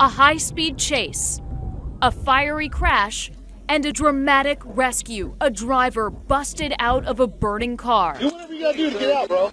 a high speed chase, a fiery crash, and a dramatic rescue. A driver busted out of a burning car. Do whatever you gotta do to get out, bro.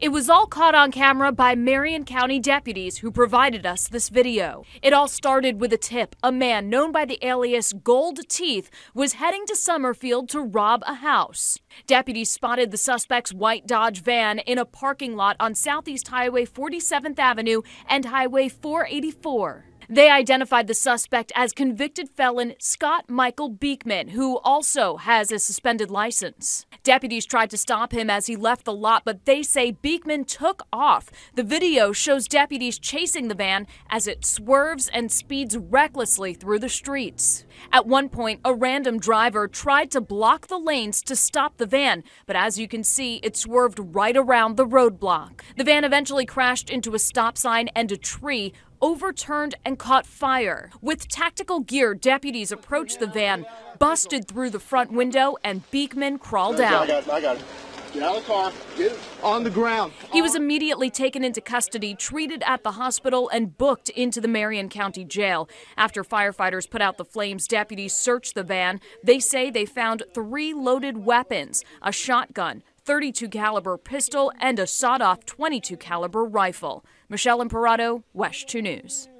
It was all caught on camera by Marion County deputies who provided us this video. It all started with a tip. A man known by the alias Gold Teeth was heading to Summerfield to rob a house. Deputies spotted the suspect's white Dodge van in a parking lot on Southeast Highway 47th Avenue and Highway 484. They identified the suspect as convicted felon Scott Michael Beekman, who also has a suspended license. Deputies tried to stop him as he left the lot, but they say Beekman took off. The video shows deputies chasing the van as it swerves and speeds recklessly through the streets. At one point, a random driver tried to block the lanes to stop the van, but as you can see, it swerved right around the roadblock. The van eventually crashed into a stop sign and a tree, overturned and caught fire. With tactical gear, deputies approached the van, busted through the front window, and Beekman crawled out. I got it. Get out of the car. Get it on the ground. He was immediately taken into custody, treated at the hospital, and booked into the Marion County Jail. After firefighters put out the flames, deputies searched the van. They say they found three loaded weapons, a shotgun, 32 caliber pistol, and a sawed-off 22 caliber rifle. Michelle Imparato, WESH 2 News.